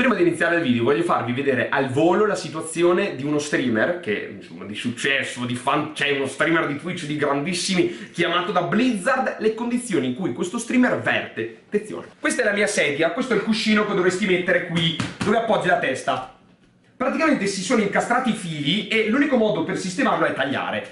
Prima di iniziare il video voglio farvi vedere al volo la situazione di uno streamer che insomma di successo, di fan, cioè uno streamer di Twitch di grandissimi chiamato da Blizzard, le condizioni in cui questo streamer verte. Attenzione. Questa è la mia sedia, questo è il cuscino che dovresti mettere qui, dove appoggi la testa. Praticamente si sono incastrati i fili e l'unico modo per sistemarlo è tagliare.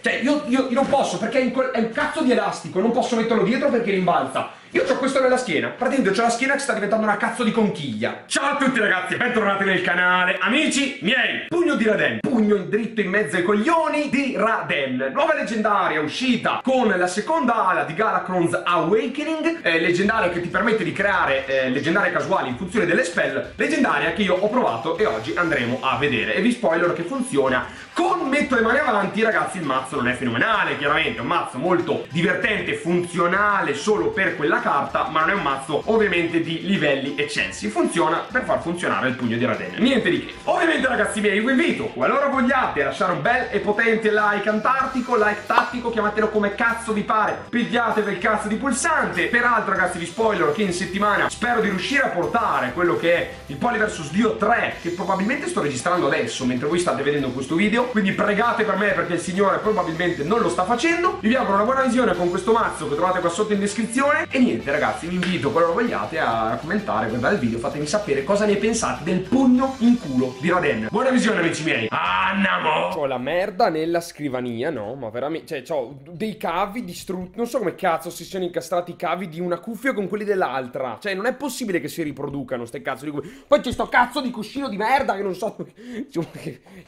Cioè, io, io, io non posso, perché è un cazzo di elastico, non posso metterlo dietro perché rimbalza. Io ho questo nella schiena, praticamente ho la schiena che sta diventando una cazzo di conchiglia. Ciao a tutti ragazzi, bentornati nel canale. Amici miei, pugno di Raden, pugno dritto in mezzo ai coglioni di Raden. Nuova leggendaria uscita con la seconda ala di Galacron's Awakening, eh, leggendaria che ti permette di creare eh, leggendarie casuali in funzione delle spell, leggendaria che io ho provato e oggi andremo a vedere. E vi spoiler che funziona con metto le mani avanti, ragazzi, il mazzo non è fenomenale, chiaramente, è un mazzo molto divertente, funzionale solo per quella carta, ma non è un mazzo ovviamente di livelli eccelsi. Funziona per far funzionare il pugno di Raden. Niente di che. Ovviamente, ragazzi miei, vi invito, qualora vogliate lasciare un bel e potente like antartico, like tattico, chiamatelo come cazzo vi pare, pigliatevi il cazzo di pulsante. Peraltro, ragazzi, vi spoiler che in settimana spero di riuscire a portare quello che è il Poly vs Dio 3, che probabilmente sto registrando adesso mentre voi state vedendo questo video quindi pregate per me perché il Signore probabilmente non lo sta facendo. Vi auguro una buona visione con questo mazzo che trovate qua sotto in descrizione. E niente ragazzi, vi invito, qualora vogliate, a commentare, guardare il video, fatemi sapere cosa ne pensate del pugno in culo di Raden. Buona visione amici miei. Andiamo! Ho la merda nella scrivania, no? Ma veramente, cioè, ho dei cavi distrutti. Non so come cazzo si siano incastrati i cavi di una cuffia con quelli dell'altra. Cioè, non è possibile che si riproducano ste cazzo di cuffie. Poi c'è sto cazzo di cuscino di merda che non so...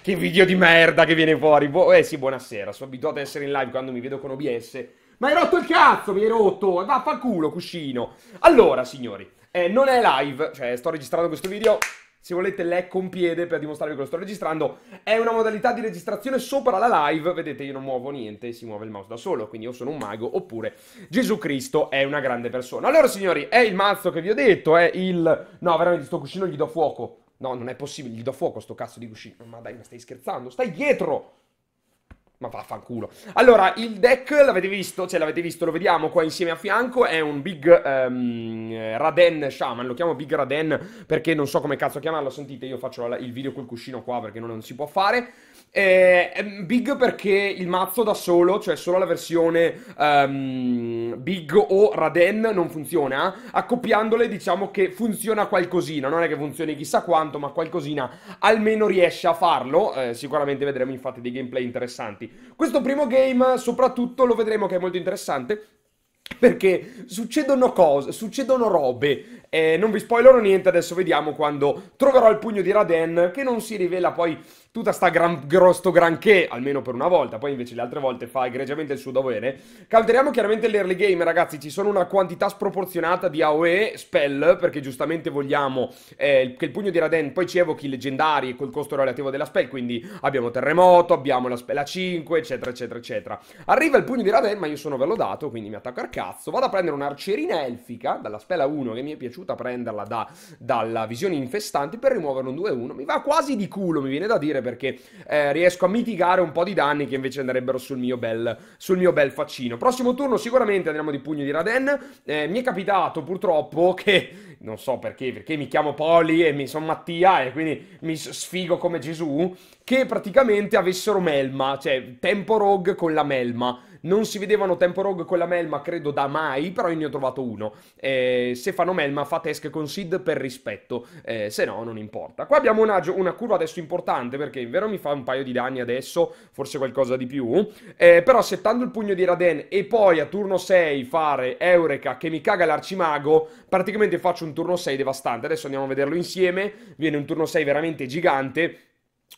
che video di merda che viene fuori. Bu eh sì, buonasera. Sono abituato ad essere in live quando mi vedo con OBS. Ma hai rotto il cazzo, mi hai rotto. Vaffanculo, cuscino. Allora, signori, eh, non è live, cioè sto registrando questo video. Se volete lecco un piede per dimostrarvi che lo sto registrando. È una modalità di registrazione sopra la live. Vedete, io non muovo niente, si muove il mouse da solo, quindi io sono un mago. Oppure Gesù Cristo è una grande persona. Allora, signori, è il mazzo che vi ho detto, è il... No, veramente, sto cuscino gli do fuoco. No, non è possibile, gli do fuoco sto cazzo di cuscino. Ma dai, ma stai scherzando? Stai dietro! Ma vaffanculo. Allora, il deck l'avete visto, cioè l'avete visto, lo vediamo qua insieme a fianco, è un Big um, Raden Shaman, lo chiamo Big Raden perché non so come cazzo chiamarlo, sentite, io faccio il video col cuscino qua perché non, non si può fare. Eh, è big perché il mazzo da solo, cioè solo la versione um, Big o Raden non funziona. Accoppiandole diciamo che funziona qualcosina, non è che funzioni chissà quanto, ma qualcosina almeno riesce a farlo. Eh, sicuramente vedremo infatti dei gameplay interessanti. Questo primo game soprattutto lo vedremo che è molto interessante perché succedono cose, succedono robe. Eh, non vi spoilerò niente, adesso vediamo quando troverò il pugno di Raden, che non si rivela poi tutta sta gran, grosso granché, almeno per una volta, poi invece le altre volte fa egregiamente il suo dovere. Counteriamo chiaramente l'early game, ragazzi, ci sono una quantità sproporzionata di AOE spell, perché giustamente vogliamo eh, che il pugno di Raden poi ci evochi leggendari col costo relativo della spell, quindi abbiamo terremoto, abbiamo la spell a 5, eccetera, eccetera, eccetera. Arriva il pugno di Raden, ma io sono velodato, quindi mi attacco al cazzo, vado a prendere un'arcerina elfica, dalla spell a 1, che mi è piaciuta prenderla da, dalla visione infestanti, per rimuovere un 2-1, mi va quasi di culo, mi viene da dire, perché eh, riesco a mitigare un po' di danni che invece andrebbero sul mio bel, sul mio bel faccino. Prossimo turno sicuramente andiamo di pugno di Raden. Eh, mi è capitato purtroppo che, non so perché, perché mi chiamo Poli e mi sono Mattia e quindi mi sfigo come Gesù, che praticamente avessero melma, cioè tempo rogue con la melma. Non si vedevano tempo rogue con la melma, credo da mai, però io ne ho trovato uno. Eh, se fanno melma, fate esche con Sid per rispetto, eh, se no non importa. Qua abbiamo una, una, curva adesso importante, perché in vero mi fa un paio di danni adesso, forse qualcosa di più. Eh, però settando il pugno di Raden e poi a turno 6 fare Eureka che mi caga l'arcimago, praticamente faccio un turno 6 devastante. Adesso andiamo a vederlo insieme, viene un turno 6 veramente gigante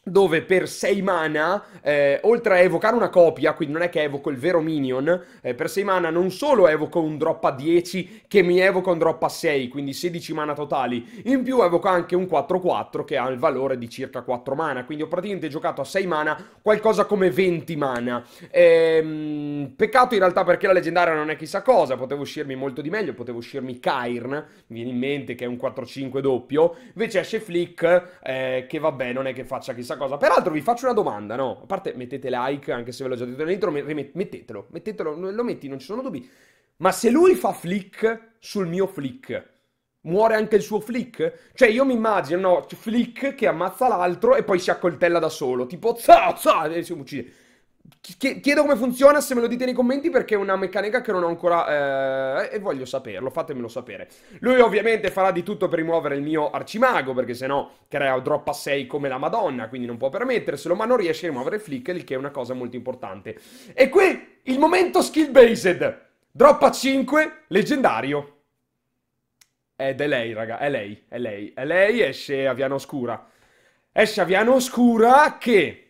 dove per 6 mana, eh, oltre a evocare una copia, quindi non è che evoco il vero minion, eh, per 6 mana non solo evoco un drop a 10 che mi evoca un drop a 6, quindi 16 mana totali, in più evoco anche un 4-4 che ha il valore di circa 4 mana, quindi ho praticamente giocato a 6 mana qualcosa come 20 mana. Ehm, peccato in realtà perché la leggendaria non è chissà cosa, potevo uscirmi molto di meglio, potevo uscirmi Cairn, mi viene in mente che è un 4-5 doppio, invece esce Flick, eh, che vabbè non è che faccia chissà cosa. Peraltro vi faccio una domanda, no? A parte mettete like, anche se ve l'ho già detto nell'intro, mettetelo, mettetelo, lo metti, non ci sono dubbi. Ma se lui fa flick sul mio flick, Muore anche il suo flick? Cioè, io mi immagino, no, flick che ammazza l'altro e poi si accoltella da solo. Tipo, za, za, e si uccide. Chiedo come funziona, se me lo dite nei commenti, perché è una meccanica che non ho ancora... Eh, e voglio saperlo, fatemelo sapere. Lui ovviamente farà di tutto per rimuovere il mio arcimago, perché sennò crea drop a 6 come la madonna, quindi non può permetterselo, ma non riesce a rimuovere il flick, il che è una cosa molto importante. E qui, il momento skill based. Drop a 5, leggendario. Ed è lei, raga, è lei, è lei, è lei, esce Aviana Oscura. Esce Aviana Oscura che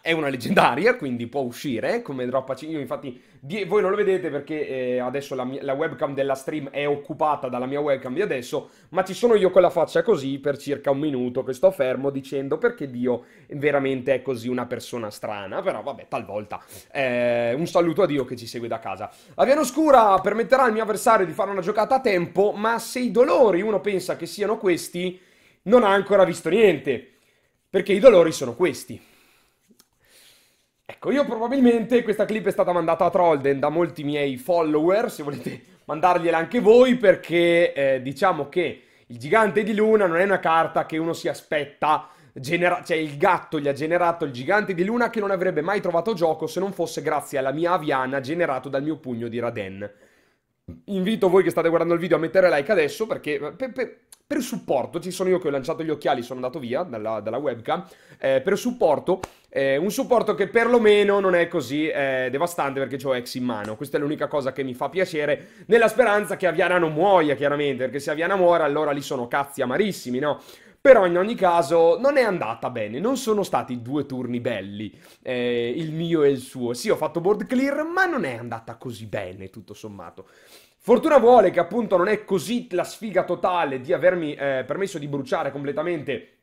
è una leggendaria, quindi può uscire come drop 5. Infatti, voi non lo vedete perché eh, adesso la, mia, la, webcam della stream è occupata dalla mia webcam di adesso, ma ci sono io con la faccia così per circa un minuto che sto fermo dicendo perché Dio veramente è così una persona strana. Però vabbè, talvolta. Eh, un saluto a Dio che ci segue da casa. La Viana Oscura permetterà al mio avversario di fare una giocata a tempo, ma se i dolori uno pensa che siano questi, non ha ancora visto niente. Perché i dolori sono questi. Ecco, io probabilmente questa clip è stata mandata a Trollden da molti miei follower, se volete mandargliela anche voi, perché eh, diciamo che il gigante di luna non è una carta che uno si aspetta, genera- cioè il gatto gli ha generato il gigante di luna che non avrebbe mai trovato gioco se non fosse grazie alla mia aviana generato dal mio pugno di Raden. Invito voi che state guardando il video a mettere like adesso perché per, per, per supporto, ci sono io che ho lanciato gli occhiali, sono andato via dalla, dalla webcam, eh, per supporto, eh, un supporto che perlomeno non è così eh, devastante perché ho ex in mano, questa è l'unica cosa che mi fa piacere, nella speranza che Aviana non muoia chiaramente, perché se Aviana muore allora lì sono cazzi amarissimi, no? Però in ogni caso non è andata bene, non sono stati due turni belli, eh, il mio e il suo. Sì, ho fatto board clear, ma non è andata così bene, tutto sommato. Fortuna vuole che appunto non è così la sfiga totale di avermi eh, permesso di bruciare completamente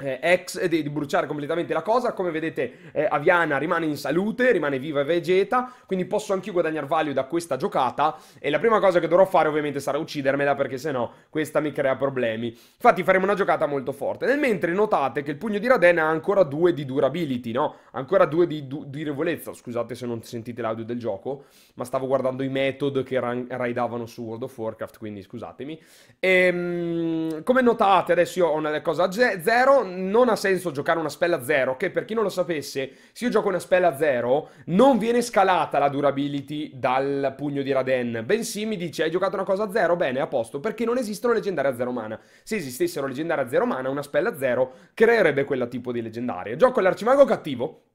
eh, ex di, di, bruciare completamente la cosa. Come vedete, eh, Aviana rimane in salute, rimane viva e vegeta. Quindi posso anch'io guadagnare value da questa giocata. E la prima cosa che dovrò fare, ovviamente, sarà uccidermela, perché sennò questa mi crea problemi. Infatti, faremo una giocata molto forte. Nel mentre notate che il pugno di Raden ha ancora due di durability, no? Ancora due di du- durevolezza. Scusate se non sentite l'audio del gioco, ma stavo guardando i method che ra- raidavano su World of Warcraft, quindi scusatemi. E, ehm, come notate, adesso io ho una cosa 0 non ha senso giocare una spella 0, che per chi non lo sapesse, se io gioco una spella 0, non viene scalata la durability dal pugno di Raden, bensì mi dice hai giocato una cosa 0, bene, a posto, perché non esistono leggendarie a 0 mana. Se esistessero leggendarie a 0 mana, una spella 0 creerebbe quella tipo di leggendarie. Gioco l'arcimago cattivo,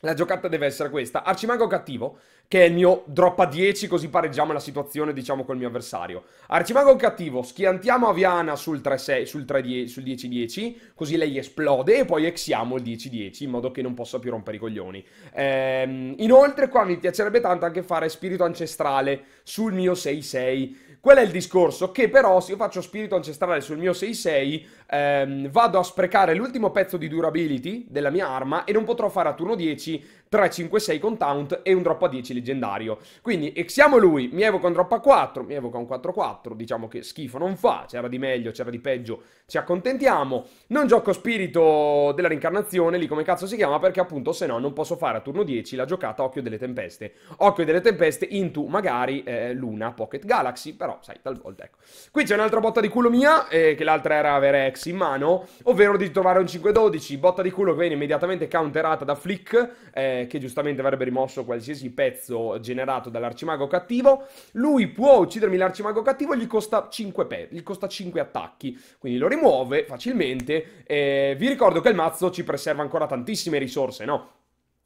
la giocata deve essere questa. Arcimago cattivo, che è il mio drop a 10, così pareggiamo la situazione, diciamo, col mio avversario. Arcimago cattivo, schiantiamo Aviana sul 3-6, sul 3 sul 10-10, così lei esplode e poi exiamo il 10-10, in modo che non possa più rompere i coglioni. Ehm, inoltre, qua mi piacerebbe tanto anche fare spirito ancestrale sul mio 6-6 Qual è il discorso? Che però se io faccio spirito ancestrale sul mio 6-6, ehm, vado a sprecare l'ultimo pezzo di durability della mia arma e non potrò fare a turno 10 3-5-6 con taunt e un drop a 10 leggendario. Quindi exiamo lui, mi evoca un drop a 4, mi evoca un 4-4, diciamo che schifo non fa, c'era di meglio, c'era di peggio, ci accontentiamo. Non gioco spirito della reincarnazione, lì come cazzo si chiama, perché appunto se no non posso fare a turno 10 la giocata Occhio delle Tempeste. Occhio delle Tempeste into magari eh, Luna Pocket Galaxy, però sai, talvolta ecco. Qui c'è un'altra botta di culo mia, eh, che l'altra era avere X in mano, ovvero di trovare un 5-12, botta di culo che viene immediatamente counterata da Flick, eh, che giustamente avrebbe rimosso qualsiasi pezzo generato dall'arcimago cattivo. Lui può uccidermi l'arcimago cattivo, gli costa 5, pe- gli costa 5 attacchi, quindi lo rimuove facilmente. Eh, vi ricordo che il mazzo ci preserva ancora tantissime risorse, no?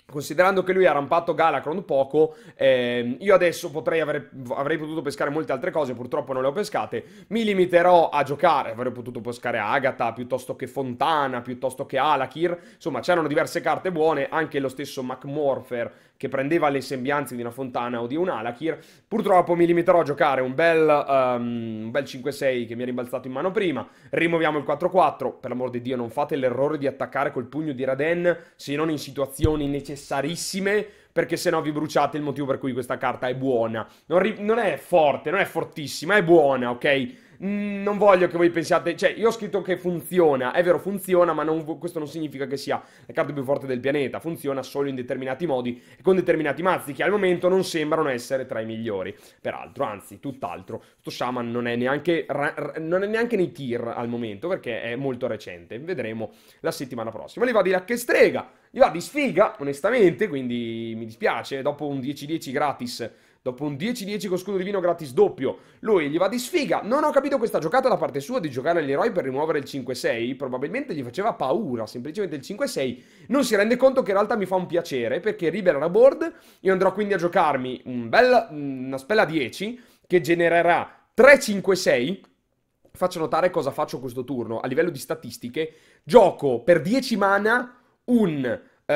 Considerando che lui ha rampato Galacron poco, eh, io adesso potrei avere, avrei potuto pescare molte altre cose, purtroppo non le ho pescate. Mi limiterò a giocare, avrei potuto pescare Agatha piuttosto che Fontana, piuttosto che Alakir. Insomma, c'erano diverse carte buone, anche lo stesso McMorpher che prendeva le sembianze di una Fontana o di un Alakir. Purtroppo mi limiterò a giocare un bel, um, bel 5-6 che mi è rimbalzato in mano prima. Rimuoviamo il 4-4. Per l'amor di Dio, non fate l'errore di attaccare col pugno di Raden se non in situazioni necessarissime perché se no vi bruciate il motivo per cui questa carta è buona. Non, non, è forte, non è fortissima, è buona, ok? Mm, non voglio che voi pensiate, cioè io ho scritto che funziona, è vero funziona, ma non, questo non significa che sia la carta più forte del pianeta, funziona solo in determinati modi e con determinati mazzi che al momento non sembrano essere tra i migliori. Peraltro, anzi, tutt'altro, sto Shaman non è neanche, non è neanche nei tier al momento perché è molto recente, vedremo la settimana prossima. Gli va di là che strega, gli va di sfiga, onestamente, quindi mi dispiace, dopo un 10-10 gratis Dopo un 10-10 con scudo divino gratis doppio, lui gli va di sfiga. Non ho capito questa giocata da parte sua di giocare agli eroi per rimuovere il 5-6. Probabilmente gli faceva paura, semplicemente il 5-6. Non si rende conto che in realtà mi fa un piacere, perché libera board. Io andrò quindi a giocarmi un bel, una spella 10, che genererà 3-5-6. Faccio notare cosa faccio questo turno. A livello di statistiche, gioco per 10 mana un uh,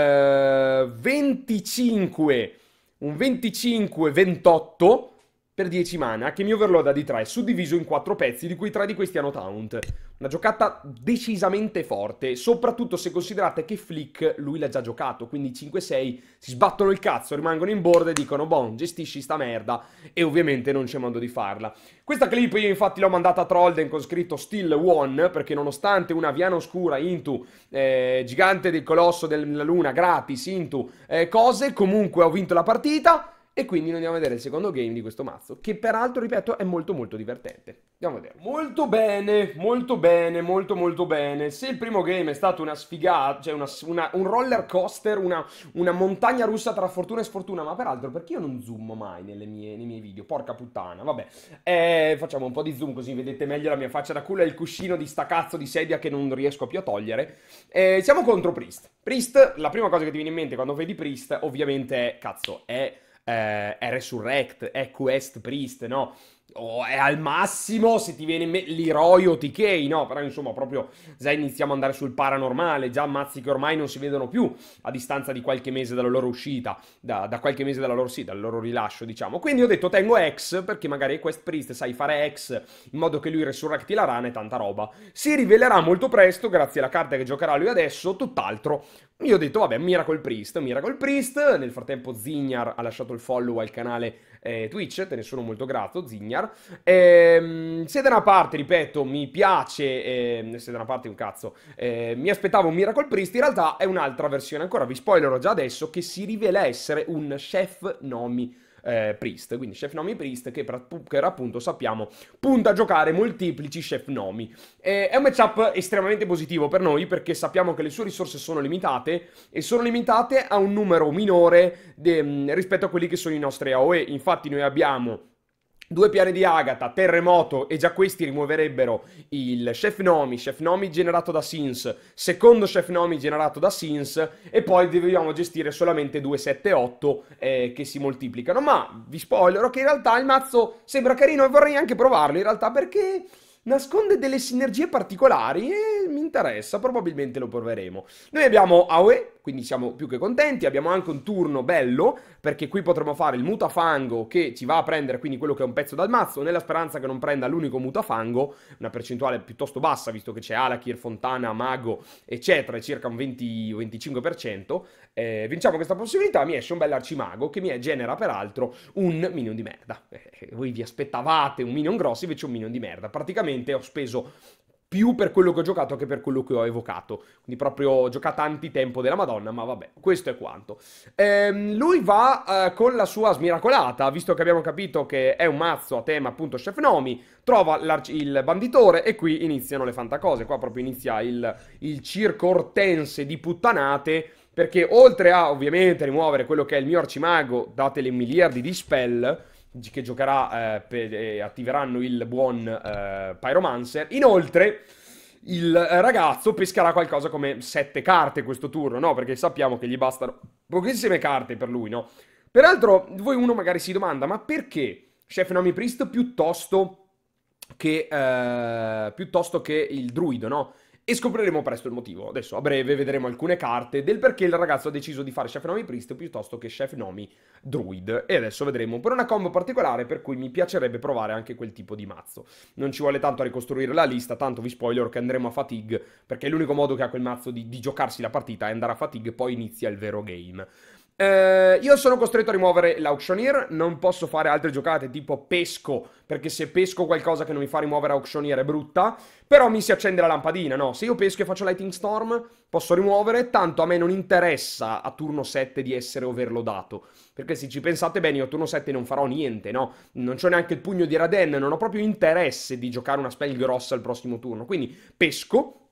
25 un 25-28 per 10 mana, che mi overloada di 3, suddiviso in 4 pezzi, di cui 3 di questi hanno taunt. Una giocata decisamente forte, soprattutto se considerate che Flick lui l'ha già giocato, quindi 5-6 si sbattono il cazzo, rimangono in board e dicono boh, gestisci sta merda e ovviamente non c'è modo di farla. Questa clip io infatti l'ho mandata a Trollden con scritto Still One, perché nonostante una Viana Oscura into eh, Gigante del Colosso della Luna gratis into eh, cose, comunque ho vinto la partita e quindi andiamo a vedere il secondo game di questo mazzo, che peraltro, ripeto, è molto molto divertente. Andiamo a vedere. Molto bene, molto bene, molto molto bene. Se il primo game è stato una sfigata, cioè una, una, un roller coaster, una, una, montagna russa tra fortuna e sfortuna, ma peraltro perché io non zoom mai mie, nei miei video? Porca puttana, vabbè. Eh, facciamo un po' di zoom così vedete meglio la mia faccia da culo e il cuscino di sta cazzo di sedia che non riesco più a togliere. Eh, siamo contro Priest. Priest, la prima cosa che ti viene in mente quando vedi Priest, ovviamente cazzo, è eh, è Resurrect, è Quest Priest, no? o è al massimo se ti viene mente l'Heroi o TK, no? Però insomma proprio già iniziamo ad andare sul paranormale, già mazzi che ormai non si vedono più a distanza di qualche mese dalla loro uscita, da, da qualche mese dalla loro, sì, dal loro rilascio diciamo. Quindi ho detto tengo X perché magari Quest Priest sai fare X in modo che lui resurrecti la rana e tanta roba. Si rivelerà molto presto grazie alla carta che giocherà lui adesso, tutt'altro. Io ho detto vabbè Miracle Priest, Miracle Priest, nel frattempo Zignar ha lasciato il follow al canale eh, Twitch, te ne sono molto grato, Zignar. Ehm, se da una parte, ripeto, mi piace, eh, se da una parte un cazzo, eh, mi aspettavo un Miracle Priest, in realtà è un'altra versione, ancora vi spoilerò già adesso, che si rivela essere un chef nomi eh, Priest, quindi Chef Nomi Priest che per, che appunto sappiamo punta a giocare molteplici Chef Nomi. Eh, è un matchup estremamente positivo per noi perché sappiamo che le sue risorse sono limitate e sono limitate a un numero minore de, rispetto a quelli che sono i nostri AOE. Infatti noi abbiamo Due piani di Agatha, terremoto e già questi rimuoverebbero il Chef Nomi, Chef Nomi generato da Sins, secondo Chef Nomi generato da Sins e poi dobbiamo gestire solamente 2, 7, 8 eh, che si moltiplicano. Ma vi spoilerò che in realtà il mazzo sembra carino e vorrei anche provarlo in realtà perché nasconde delle sinergie particolari e mi interessa, probabilmente lo proveremo. Noi abbiamo Aue, quindi siamo più che contenti, abbiamo anche un turno bello, perché qui potremo fare il mutafango che ci va a prendere quindi quello che è un pezzo dal mazzo, nella speranza che non prenda l'unico mutafango, una percentuale piuttosto bassa, visto che c'è Alakir, Fontana, Mago, eccetera, circa un 20-25%, eh, vinciamo questa possibilità, mi esce un bel arcimago che mi genera peraltro un minion di merda. Eh, voi vi aspettavate un minion grosso, invece un minion di merda. Praticamente ho speso più per quello che ho giocato che per quello che ho evocato. Quindi proprio ho giocato antitempo della Madonna, ma vabbè, questo è quanto. Ehm, lui va eh, con la sua smiracolata, visto che abbiamo capito che è un mazzo a tema appunto Chef Nomi, trova il banditore e qui iniziano le fantacose. Qua proprio inizia il, il circo ortense di puttanate perché oltre a ovviamente rimuovere quello che è il mio arcimago, date le miliardi di spell che giocherà eh, per, eh, attiveranno il buon eh, Pyromancer, inoltre il ragazzo pescherà qualcosa come 7 carte questo turno, no? Perché sappiamo che gli bastano pochissime carte per lui, no? Peraltro, voi uno magari si domanda, ma perché Chef Nomi Priest piuttosto che, eh, piuttosto che il druido, no? E scopriremo presto il motivo. Adesso a breve vedremo alcune carte del perché il ragazzo ha deciso di fare Chef Nomi Priest piuttosto che Chef Nomi Druid. E adesso vedremo per una combo particolare per cui mi piacerebbe provare anche quel tipo di mazzo. Non ci vuole tanto a ricostruire la lista, tanto vi spoiler che andremo a fatigue, perché l'unico modo che ha quel mazzo di, di giocarsi la partita è andare a fatigue, poi inizia il vero game. Eh, io sono costretto a rimuovere l'auctioneer, non posso fare altre giocate tipo pesco, perché se pesco qualcosa che non mi fa rimuovere auctioneer è brutta, però mi si accende la lampadina, no? Se io pesco e faccio Lightning Storm, posso rimuovere, tanto a me non interessa a turno 7 di essere overloadato, perché se ci pensate bene io a turno 7 non farò niente, no? Non c'ho neanche il pugno di Raden, non ho proprio interesse di giocare una spell grossa al prossimo turno, quindi pesco,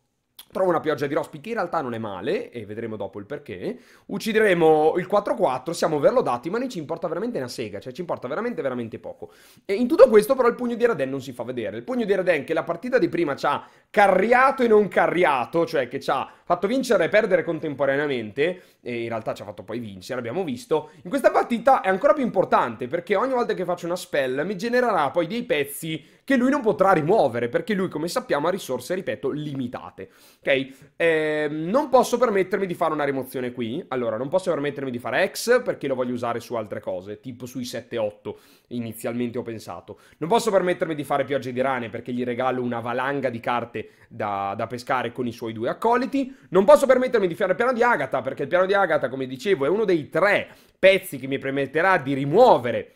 Trovo una pioggia di rospi che in realtà non è male, e vedremo dopo il perché. Uccideremo il 4-4, siamo overloadati, ma ne ci importa veramente una sega, cioè ci importa veramente, veramente poco. E in tutto questo però il pugno di Raden non si fa vedere. Il pugno di Raden che la partita di prima ci ha carriato e non carriato, cioè che ci ha fatto vincere e perdere contemporaneamente, e in realtà ci ha fatto poi vincere, abbiamo visto. In questa partita è ancora più importante, perché ogni volta che faccio una spell mi genererà poi dei pezzi che lui non potrà rimuovere, perché lui, come sappiamo, ha risorse, ripeto, limitate. Ok? Eh, non posso permettermi di fare una rimozione qui. Allora, non posso permettermi di fare X, perché lo voglio usare su altre cose, tipo sui 7-8, inizialmente ho pensato. Non posso permettermi di fare piogge di rane, perché gli regalo una valanga di carte da, da pescare con i suoi due accoliti. Non posso permettermi di fare il piano di Agatha, perché il piano di Agatha, come dicevo, è uno dei tre pezzi che mi permetterà di rimuovere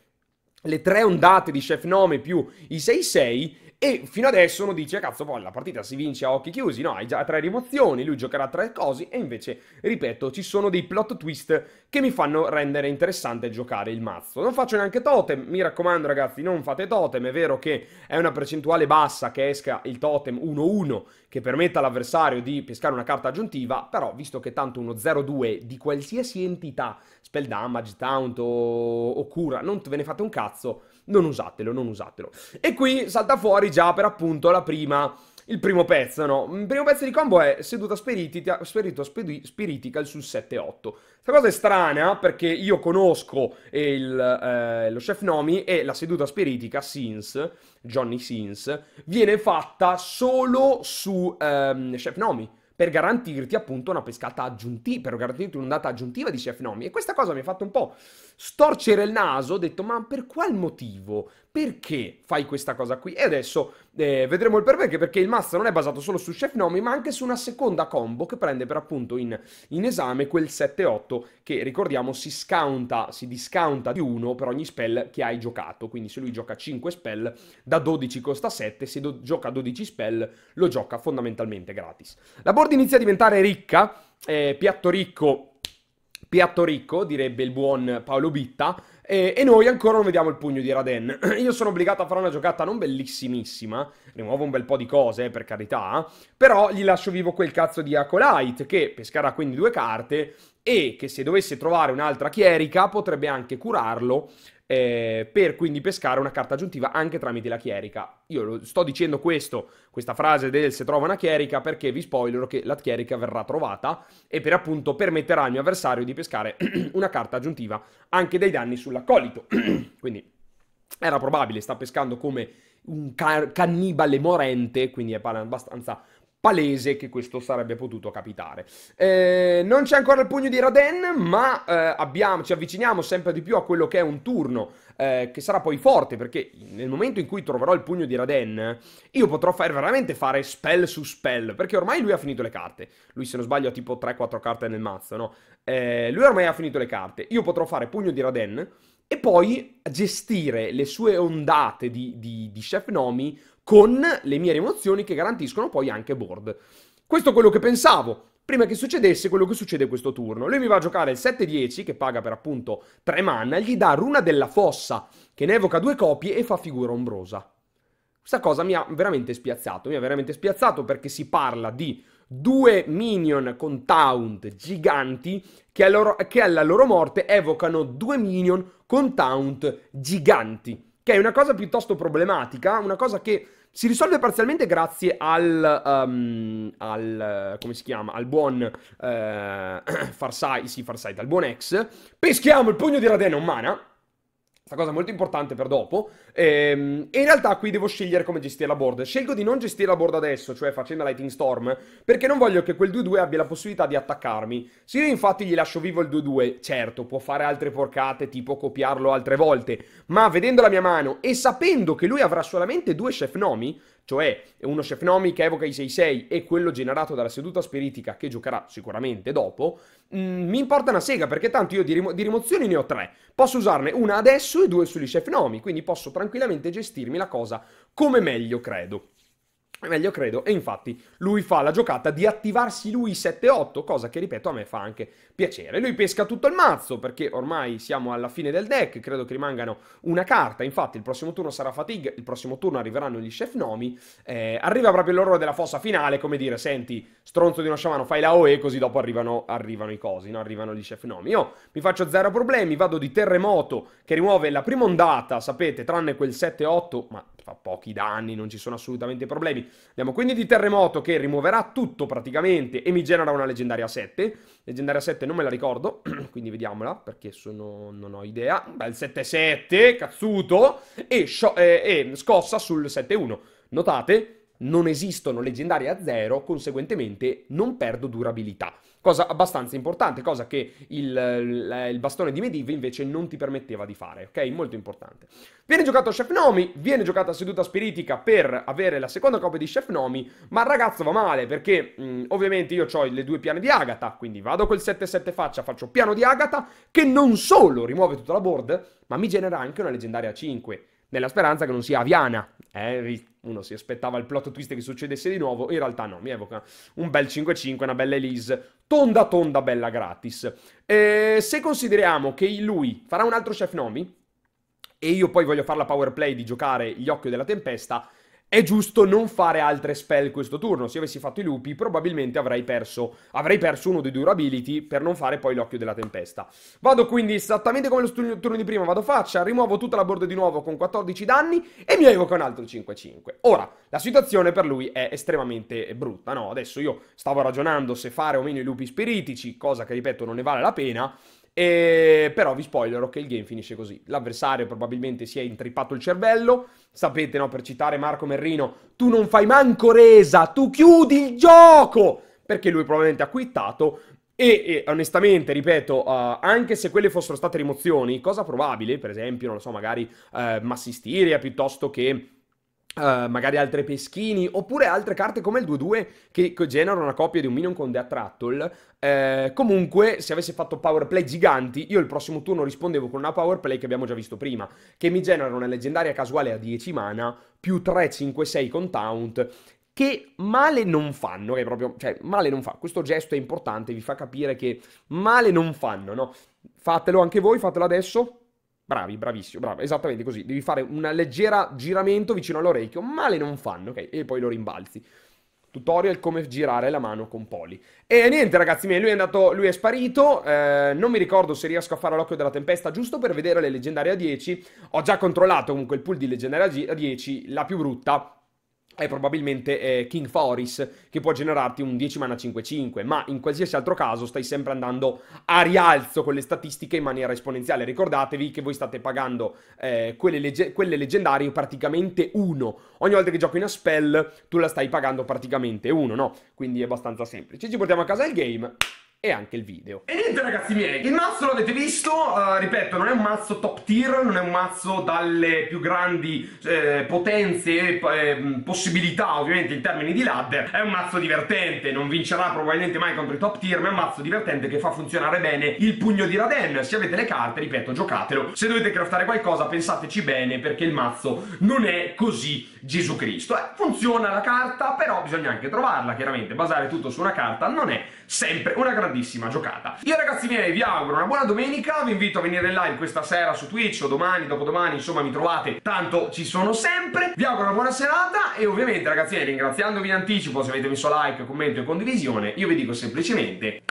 le tre ondate di Chef Nome più i 6-6 e fino adesso uno dice, cazzo, poi la partita si vince a occhi chiusi, no, hai già tre rimozioni, lui giocherà tre cose. E invece, ripeto, ci sono dei plot twist che mi fanno rendere interessante giocare il mazzo. Non faccio neanche totem, mi raccomando ragazzi, non fate totem, è vero che è una percentuale bassa che esca il totem 1-1 che permetta all'avversario di pescare una carta aggiuntiva, però visto che tanto uno 0-2 di qualsiasi entità, spell damage, taunt o, o cura, non ve ne fate un cazzo, non usatelo, non usatelo. E qui salta fuori già per appunto la prima il primo pezzo, no? Il primo pezzo di combo è seduta spiritica, spirito spiritical sul 7-8. Questa cosa è strana perché io conosco il, eh, lo chef Nomi e la seduta spiritica, Sins, Johnny Sins, viene fatta solo su ehm, chef Nomi per garantirti appunto una pescata aggiuntiva, per garantirti un'ondata aggiuntiva di chef nomi. E questa cosa mi ha fatto un po' storcere il naso, ho detto ma per qual motivo? Perché fai questa cosa qui? E adesso eh, vedremo il perché, perché il master non è basato solo su chef nomi, ma anche su una seconda combo che prende per appunto in, in esame quel 7-8 che ricordiamo si scounta, si discounta di 1 per ogni spell che hai giocato. Quindi se lui gioca 5 spell, da 12 costa 7, se do- gioca 12 spell lo gioca fondamentalmente gratis. La board inizia a diventare ricca, eh, piatto ricco piatto ricco, direbbe il buon Paolo Bitta, e, e, noi ancora non vediamo il pugno di Raden. Io sono obbligato a fare una giocata non bellissimissima, rimuovo un bel po' di cose, per carità, però gli lascio vivo quel cazzo di Acolyte, che pescherà quindi due carte, e che se dovesse trovare un'altra chierica potrebbe anche curarlo, eh, per quindi pescare una carta aggiuntiva anche tramite la chierica. Io sto dicendo questo, questa frase del se trova una chierica perché vi spoilerò che la chierica verrà trovata e per appunto permetterà al mio avversario di pescare una carta aggiuntiva anche dei danni sull'accolito. quindi era probabile, sta pescando come un ca- cannibale morente, quindi è abbastanza palese che questo sarebbe potuto capitare. Eh, non c'è ancora il pugno di Raden, ma eh, abbiamo, ci avviciniamo sempre di più a quello che è un turno eh, che sarà poi forte, perché nel momento in cui troverò il pugno di Raden, io potrò fare, veramente fare spell su spell, perché ormai lui ha finito le carte. Lui, se non sbaglio, ha tipo 3-4 carte nel mazzo, no? Eh, lui ormai ha finito le carte. Io potrò fare pugno di Raden e poi gestire le sue ondate di, di, di Chef Nomi con le mie rimozioni che garantiscono poi anche board. Questo è quello che pensavo. Prima che succedesse quello che succede questo turno. Lui mi va a giocare il 7-10, che paga per appunto 3 mana, gli dà Runa della Fossa, che ne evoca due copie e fa figura ombrosa. Questa cosa mi ha veramente spiazzato, mi ha veramente spiazzato perché si parla di due minion con taunt giganti che, loro, che alla loro morte evocano due minion con taunt giganti. Che è una cosa piuttosto problematica, una cosa che si risolve parzialmente grazie al, um, al come si chiama, al buon uh, Farsight, sì Farsight, al buon ex. Peschiamo il pugno di Radena un mana, questa cosa molto importante per dopo. Ehm, e in realtà qui devo scegliere come gestire la board. Scelgo di non gestire la board adesso, cioè facendo Lightning Storm, perché non voglio che quel 2-2 abbia la possibilità di attaccarmi. Se io infatti gli lascio vivo il 2-2, certo, può fare altre porcate, tipo copiarlo altre volte, ma vedendo la mia mano e sapendo che lui avrà solamente due chef nomi, cioè uno chef nomi che evoca i 6-6 e quello generato dalla seduta spiritica che giocherà sicuramente dopo, mh, mm, mi importa una sega perché tanto io di, rimo- di, rimozioni ne ho tre. Posso usarne una adesso e due sugli chef nomi, quindi posso tranquillamente gestirmi la cosa come meglio credo meglio credo, e infatti lui fa la giocata di attivarsi lui 7-8, cosa che ripeto a me fa anche piacere. Lui pesca tutto il mazzo perché ormai siamo alla fine del deck, credo che rimangano una carta, infatti il prossimo turno sarà Fatigue, il prossimo turno arriveranno gli chef nomi, eh, arriva proprio l'oro della fossa finale, come dire, senti, stronzo di uno sciamano, fai la OE, così dopo arrivano, arrivano i cosi, no? arrivano gli chef nomi. Io mi faccio zero problemi, vado di terremoto che rimuove la prima ondata, sapete, tranne quel 7-8, ma fa pochi danni, non ci sono assolutamente problemi. Andiamo quindi di terremoto che rimuoverà tutto praticamente e mi genera una leggendaria 7. Leggendaria 7 non me la ricordo, quindi vediamola perché sono, non ho idea. Un bel 7-7, cazzuto, e, e, e scossa sul 7-1. Notate, non esistono leggendarie a 0, conseguentemente non perdo durabilità. Cosa abbastanza importante, cosa che il, il, bastone di Medivh invece non ti permetteva di fare, ok? Molto importante. Viene giocato Chef Nomi, viene giocata seduta spiritica per avere la seconda copia di Chef Nomi, ma il ragazzo va male perché mh, ovviamente io ho le due piane di Agatha, quindi vado col 7-7 faccia, faccio piano di Agatha, che non solo rimuove tutta la board, ma mi genera anche una leggendaria 5 nella speranza che non sia Aviana. Eh, uno si aspettava il plot twist che succedesse di nuovo, in realtà no, mi evoca un bel 5-5, una bella Elise, tonda tonda bella gratis. E se consideriamo che lui farà un altro chef nomi, e io poi voglio fare la power play di giocare gli occhio della tempesta, è giusto non fare altre spell questo turno. Se avessi fatto i lupi, probabilmente avrei perso, avrei perso uno dei durability per non fare poi l'occhio della tempesta. Vado quindi esattamente come lo turno di prima, vado faccia, rimuovo tutta la board di nuovo con 14 danni e mi evoca un altro 5-5. Ora, la situazione per lui è estremamente brutta, no? Adesso io stavo ragionando se fare o meno i lupi spiritici, cosa che ripeto non ne vale la pena. E... Però vi spoilerò che il game finisce così. L'avversario probabilmente si è intrippato il cervello. Sapete, no, per citare Marco Merrino, tu non fai manco resa, tu chiudi il gioco! Perché lui probabilmente ha quittato. E, e onestamente, ripeto, uh, anche se quelle fossero state rimozioni, cosa probabile, per esempio, non lo so, magari uh, Massistiria piuttosto che Uh, magari altre peschini, oppure altre carte come il 2-2 che, che generano una coppia di un minion con The Attractol. Uh, comunque, se avessi fatto power play giganti, io il prossimo turno rispondevo con una power play che abbiamo già visto prima, che mi genera una leggendaria casuale a 10 mana, più 3, 5, 6 con taunt, che male non fanno, che proprio, cioè, male non fa. Questo gesto è importante, vi fa capire che male non fanno, no? Fatelo anche voi, fatelo adesso. Bravi, bravissimo, bravo, esattamente così. Devi fare un leggera giramento vicino all'orecchio, male non fanno, ok? E poi lo rimbalzi. Tutorial come girare la mano con Poli. E niente ragazzi miei, lui è andato, lui è sparito, eh, non mi ricordo se riesco a fare l'occhio della tempesta giusto per vedere le leggendarie a 10. Ho già controllato comunque il pool di leggendarie a 10, la più brutta è probabilmente eh, King Foris che può generarti un 10 mana 5-5 ma in qualsiasi altro caso stai sempre andando a rialzo con le statistiche in maniera esponenziale. Ricordatevi che voi state pagando eh, quelle, legge quelle, leggendarie praticamente 1 ogni volta che giochi una spell tu la stai pagando praticamente 1 no? quindi è abbastanza semplice. Ci portiamo a casa il game e anche il video. E niente ragazzi miei, il mazzo l'avete visto, uh, ripeto, non è un mazzo top tier, non è un mazzo dalle più grandi eh, potenze e eh, possibilità ovviamente in termini di ladder, è un mazzo divertente, non vincerà probabilmente mai contro i top tier, ma è un mazzo divertente che fa funzionare bene il pugno di Raden, se avete le carte, ripeto, giocatelo, se dovete craftare qualcosa pensateci bene perché il mazzo non è così Gesù Cristo, eh, funziona la carta, però bisogna anche trovarla, chiaramente, basare tutto su una carta non è sempre una grande grandissima giocata. Io ragazzi miei vi auguro una buona domenica, vi invito a venire in live questa sera su Twitch o domani, dopodomani, insomma mi trovate, tanto ci sono sempre. Vi auguro una buona serata e ovviamente ragazzi miei ringraziandovi in anticipo se avete messo like, commento e condivisione, io vi dico semplicemente...